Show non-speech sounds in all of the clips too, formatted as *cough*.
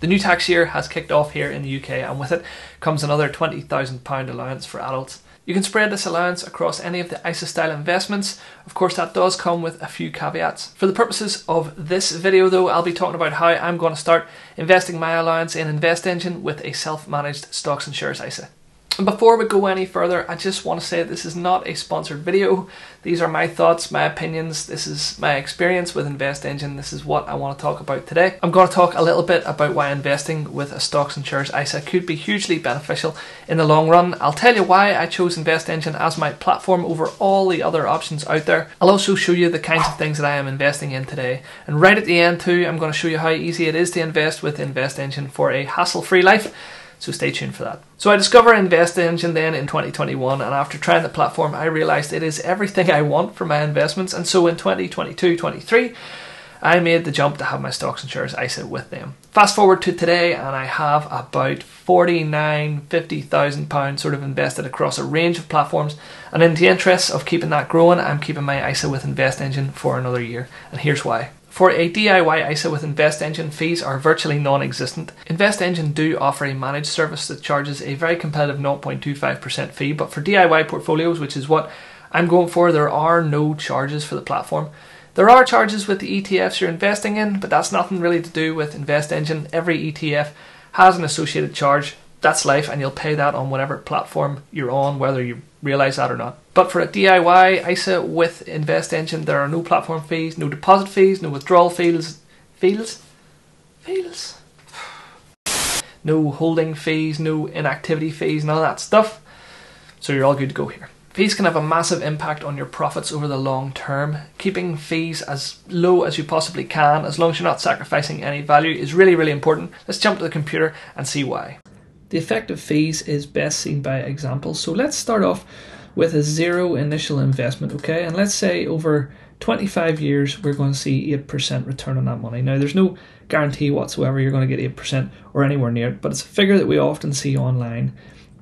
The new tax year has kicked off here in the UK, and with it comes another £20,000 allowance for adults. You can spread this allowance across any of the ISA style investments. Of course, that does come with a few caveats. For the purposes of this video, though, I'll be talking about how I'm going to start investing my allowance in Invest Engine with a self managed stocks and shares ISA. And before we go any further, I just want to say this is not a sponsored video. These are my thoughts, my opinions. This is my experience with Invest Engine. This is what I want to talk about today. I'm going to talk a little bit about why investing with a stocks and shares ISA could be hugely beneficial in the long run. I'll tell you why I chose Invest Engine as my platform over all the other options out there. I'll also show you the kinds of things that I am investing in today. And right at the end too, I'm going to show you how easy it is to invest with Invest Engine for a hassle-free life. So stay tuned for that. So I discovered Invest Engine then in 2021, and after trying the platform, I realized it is everything I want for my investments. And so in 2022 23, I made the jump to have my stocks and shares ISA with them. Fast forward to today, and I have about 49, 50,000 pounds sort of invested across a range of platforms. And in the interest of keeping that growing, I'm keeping my ISA with Invest Engine for another year. And here's why. For a DIY ISA with Invest Engine, fees are virtually non existent. Invest Engine do offer a managed service that charges a very competitive 0.25% fee, but for DIY portfolios, which is what I'm going for, there are no charges for the platform. There are charges with the ETFs you're investing in, but that's nothing really to do with Invest Engine. Every ETF has an associated charge that's life, and you'll pay that on whatever platform you're on, whether you realize that or not. But for a DIY ISA with Invest Engine, there are no platform fees, no deposit fees, no withdrawal fees, fees, fees, no holding fees, no inactivity fees, none of that stuff. So you're all good to go here. Fees can have a massive impact on your profits over the long term. Keeping fees as low as you possibly can, as long as you're not sacrificing any value, is really, really important. Let's jump to the computer and see why. The effect of fees is best seen by examples. So let's start off with a zero initial investment, okay? And let's say over 25 years we're going to see 8% return on that money. Now, there's no guarantee whatsoever you're going to get 8% or anywhere near it, but it's a figure that we often see online.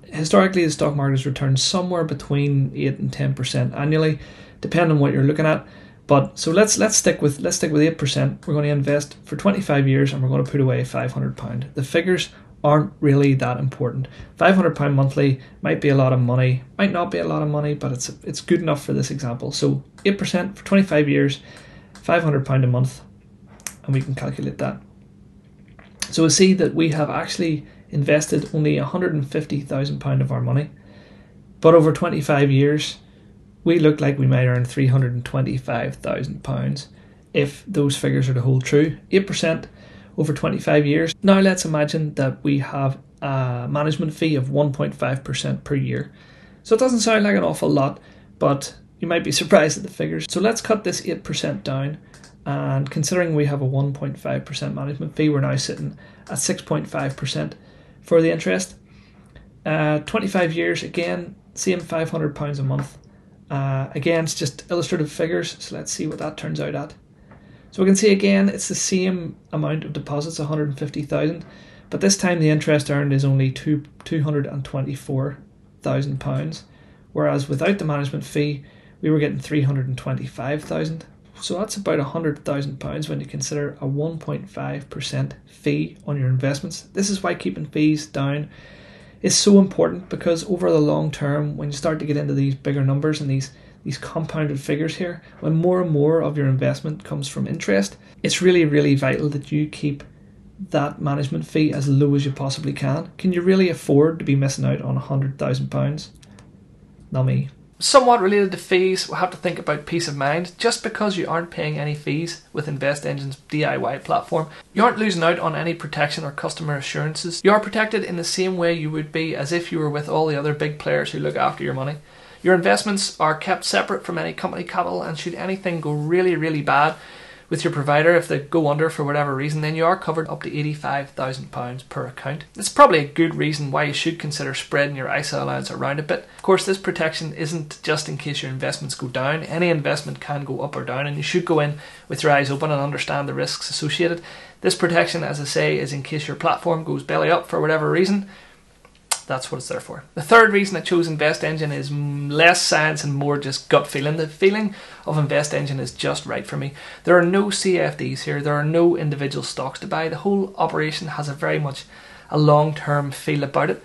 Historically, the stock market has returned somewhere between 8 and 10% annually, depending on what you're looking at. But so let's let's stick with let's stick with eight percent. We're going to invest for 25 years and we're going to put away 500 pound. The figures aren't really that important. £500 monthly might be a lot of money, might not be a lot of money, but it's it's good enough for this example. So 8% for 25 years, £500 a month, and we can calculate that. So we see that we have actually invested only £150,000 of our money, but over 25 years, we look like we might earn £325,000 if those figures are to hold true. 8% over 25 years. Now let's imagine that we have a management fee of 1.5% per year. So it doesn't sound like an awful lot, but you might be *laughs* surprised at the figures. So let's cut this 8% down. And considering we have a 1.5% management fee, we're now sitting at 6.5% for the interest. Uh, 25 years, again, same £500 a month. Uh, again, it's just illustrative figures, so let's see what that turns out at. So we can see again it's the same amount of deposits, 150,000, but this time the interest earned is only two, 224,000 pounds, whereas without the management fee we were getting 325,000. So that's about 100,000 pounds when you consider a 1.5% fee on your investments. This is why keeping fees down is so important because over the long term when you start to get into these bigger numbers and these these compounded figures here, when more and more of your investment comes from interest, it's really, really vital that you keep that management fee as low as you possibly can. Can you really afford to be missing out on a hundred thousand pounds? Not me. Somewhat related to fees, we'll have to think about peace of mind. Just because you aren't paying any fees with Invest Engine's DIY platform, you aren't losing out on any protection or customer assurances. You are protected in the same way you would be as if you were with all the other big players who look after your money. Your investments are kept separate from any company capital, and should anything go really, really bad with your provider, if they go under for whatever reason, then you are covered up to £85,000 per account. It's probably a good reason why you should consider spreading your ISA allowance around a bit. Of course, this protection isn't just in case your investments go down, any investment can go up or down, and you should go in with your eyes open and understand the risks associated. This protection, as I say, is in case your platform goes belly up for whatever reason that's what it's there for. The third reason I chose Invest Engine is less science and more just gut feeling. The feeling of Invest Engine is just right for me. There are no CFDs here, there are no individual stocks to buy. The whole operation has a very much a long term feel about it,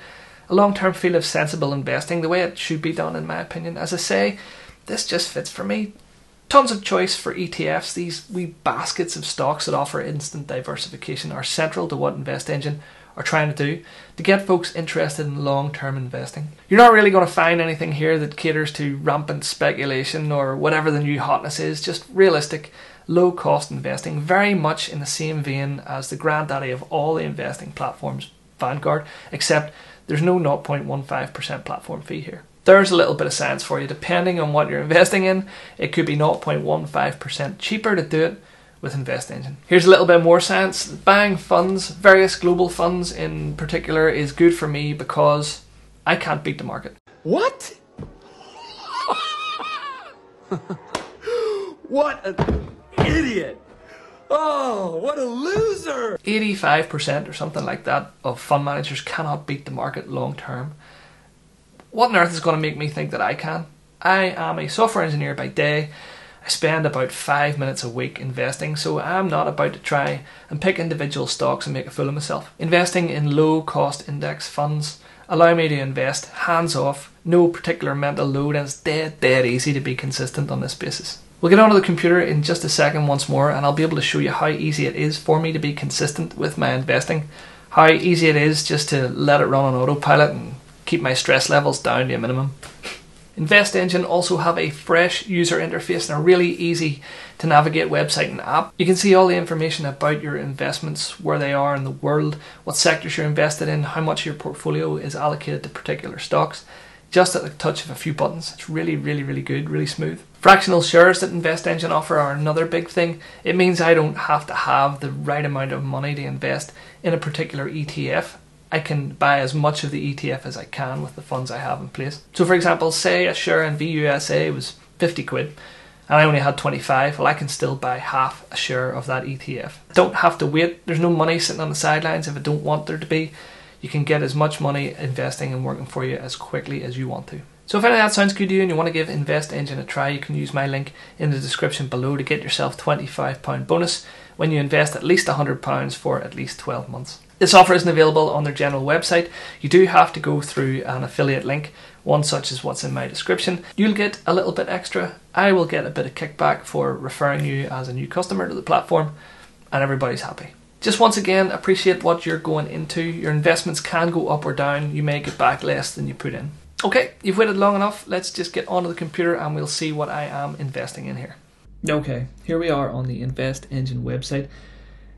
a long term feel of sensible investing, the way it should be done, in my opinion. As I say, this just fits for me. Tons of choice for ETFs. These wee baskets of stocks that offer instant diversification are central to what Invest Engine are trying to do to get folks interested in long term investing. You're not really going to find anything here that caters to rampant speculation or whatever the new hotness is, just realistic, low cost investing, very much in the same vein as the granddaddy of all the investing platforms, Vanguard, except there's no 0.15% platform fee here. There's a little bit of science for you. Depending on what you're investing in, it could be 0.15% cheaper to do it with Invest Engine. Here's a little bit more science. Buying funds, various global funds in particular, is good for me because I can't beat the market. What? *laughs* what an idiot! Oh, what a loser! 85% or something like that of fund managers cannot beat the market long term. What on earth is going to make me think that I can? I am a software engineer by day I spend about five minutes a week investing, so I'm not about to try and pick individual stocks and make a fool of myself. Investing in low cost index funds allow me to invest hands off, no particular mental load, and it's dead, dead easy to be consistent on this basis. We'll get onto the computer in just a second once more, and I'll be able to show you how easy it is for me to be consistent with my investing, how easy it is just to let it run on autopilot and keep my stress levels down to a minimum. Invest Engine also have a fresh user interface and a really easy to navigate website and app. You can see all the information about your investments, where they are in the world, what sectors you're invested in, how much your portfolio is allocated to particular stocks, just at the touch of a few buttons. It's really, really, really good, really smooth. Fractional shares that Invest Engine offer are another big thing. It means I don't have to have the right amount of money to invest in a particular ETF. I can buy as much of the ETF as I can with the funds I have in place. So, for example, say a share in VUSA was 50 quid and I only had 25, well, I can still buy half a share of that ETF. I don't have to wait, there's no money sitting on the sidelines if I don't want there to be. You can get as much money investing and working for you as quickly as you want to. So if any of that sounds good to you and you want to give Invest Engine a try, you can use my link in the description below to get yourself £25 bonus when you invest at least £100 for at least 12 months. This offer isn't available on their general website. You do have to go through an affiliate link, one such as what's in my description. You'll get a little bit extra. I will get a bit of kickback for referring you as a new customer to the platform, and everybody's happy. Just once again, appreciate what you're going into. Your investments can go up or down. You may get back less than you put in. Okay, you've waited long enough. Let's just get onto the computer and we'll see what I am investing in here. Okay, here we are on the Invest Engine website.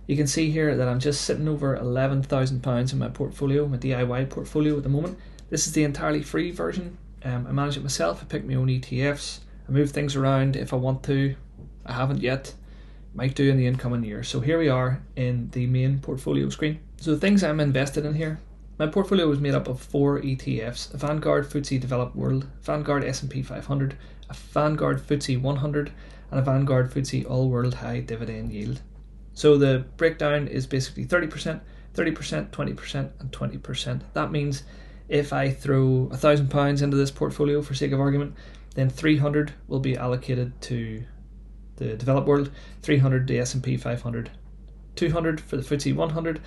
You can see here that I'm just sitting over £11,000 in my portfolio, my DIY portfolio at the moment. This is the entirely free version. Um, I manage it myself, I pick my own ETFs, I move things around if I want to. I haven't yet, might do in the incoming year. So here we are in the main portfolio screen. So the things I'm invested in here. My portfolio is made up of four ETFs: a Vanguard FTSE Developed World, Vanguard S&P 500, a Vanguard FTSE 100, and a Vanguard FTSE All World High Dividend Yield. So the breakdown is basically 30%, 30%, 20%, and 20%. That means if I throw a thousand pounds into this portfolio for sake of argument, then 300 will be allocated to the developed world, 300 the S&P 500, 200 for the FTSE 100,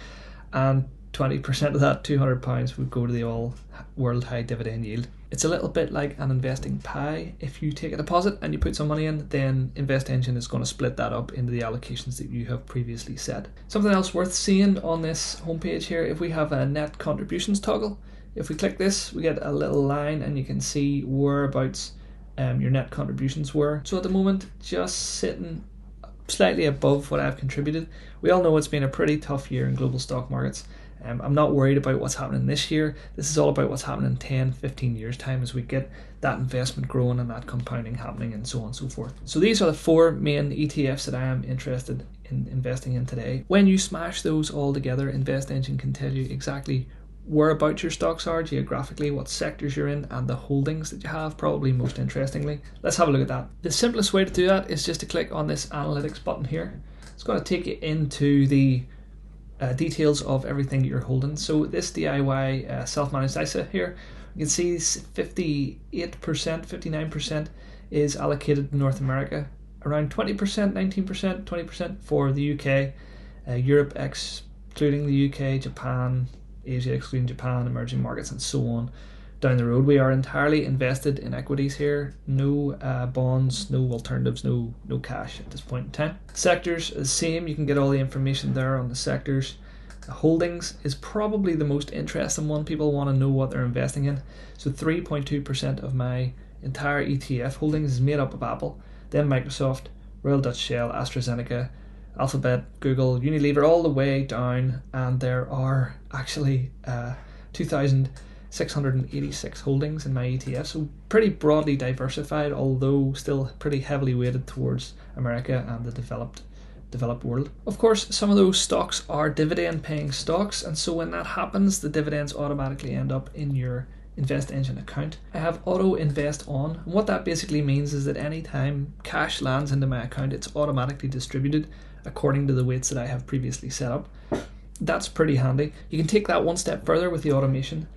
and 20% of that 200 pounds would go to the all world high dividend yield. It's a little bit like an investing pie. If you take a deposit and you put some money in, then Invest Engine is going to split that up into the allocations that you have previously set. Something else worth seeing on this homepage here, if we have a net contributions toggle, if we click this, we get a little line and you can see whereabouts um, your net contributions were. So at the moment, just sitting slightly above what I've contributed. We all know it's been a pretty tough year in global stock markets um, I'm not worried about what's happening this year. This is all about what's happening in 10, 15 years' time as we get that investment growing and that compounding happening and so on and so forth. So these are the four main ETFs that I am interested in investing in today. When you smash those all together, Invest Engine can tell you exactly whereabouts your stocks are geographically, what sectors you're in, and the holdings that you have, probably most interestingly. Let's have a look at that. The simplest way to do that is just to click on this analytics button here. It's going to take you into the uh, details of everything that you're holding. So this DIY uh, self-managed ISA here, you can see 58%, 59% is allocated to North America, around 20%, 19%, 20% for the UK, uh, Europe excluding the UK, Japan, Asia excluding Japan, emerging markets, and so on down the road. We are entirely invested in equities here. No uh, bonds, no alternatives, no no cash at this point in time. Sectors the same. You can get all the information there on the sectors. The Holdings is probably the most interesting one. People want to know what they're investing in. So 3.2% of my entire ETF holdings is made up of Apple, then Microsoft, Royal Dutch Shell, AstraZeneca, Alphabet, Google, Unilever, all the way down, and there are actually uh, 2,000 686 holdings in my ETF, so pretty broadly diversified, although still pretty heavily weighted towards America and the developed developed world. Of course, some of those stocks are dividend paying stocks, and so when that happens, the dividends automatically end up in your Invest Engine account. I have Auto Invest on, and what that basically means is that anytime cash lands into my account, it's automatically distributed according to the weights that I have previously set up. That's pretty handy. You can take that one step further with the automation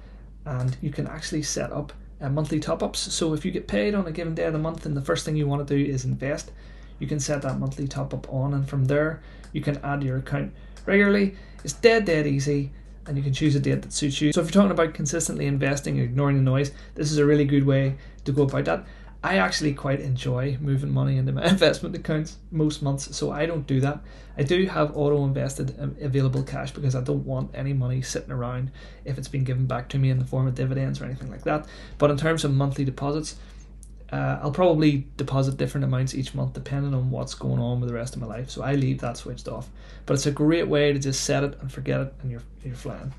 and you can actually set up uh, monthly top ups. So if you get paid on a given day of the month and the first thing you want to do is invest, you can set that monthly top up on, and from there you can add your account regularly. It's dead, dead easy, and you can choose a date that suits you. So if you're talking about consistently investing, ignoring the noise, this is a really good way to go about that. I actually quite enjoy moving money into my *laughs* investment accounts most months, so I don't do that. I do have auto invested um, available cash because I don't want any money sitting around if it's been given back to me in the form of dividends or anything like that. But in terms of monthly deposits, uh, I'll probably deposit different amounts each month depending on what's going on with the rest of my life. So I leave that switched off. But it's a great way to just set it and forget it, and you're you're flying.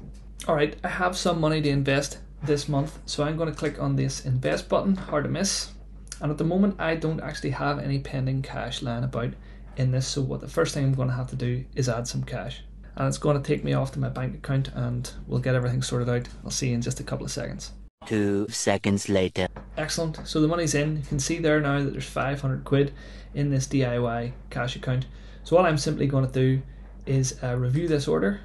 All right, I have some money to invest this month, so I'm going to click on this invest button. Hard to miss and at the moment, I don't actually have any pending cash lying about in this. So what the first thing I'm going to have to do is add some cash. And it's going to take me off to my bank account and we'll get everything sorted out. I'll see you in just a couple of seconds. Two seconds later. Excellent. So the money's in. You can see there now that there's 500 quid in this DIY cash account. So what I'm simply going to do is uh, review this order.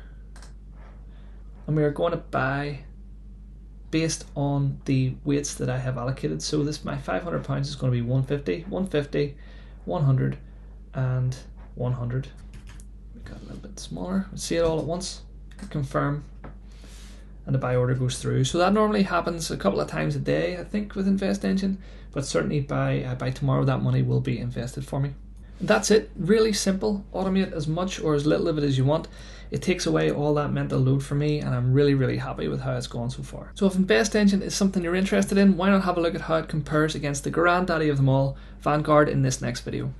And we are going to buy based on the weights that I have allocated. So this my 500 pounds is going to be 150, 150, 100, and 100. We got a little bit smaller. Let's see it all at once. Confirm, and the buy order goes through. So that normally happens a couple of times a day, I think, with Invest Engine. But certainly by uh, by tomorrow, that money will be invested for me. That's it. Really simple. Automate as much or as little of it as you want. It takes away all that mental load for me, and I'm really, really happy with how it's gone so far. So, if Invest Engine is something you're interested in, why not have a look at how it compares against the granddaddy of them all, Vanguard, in this next video.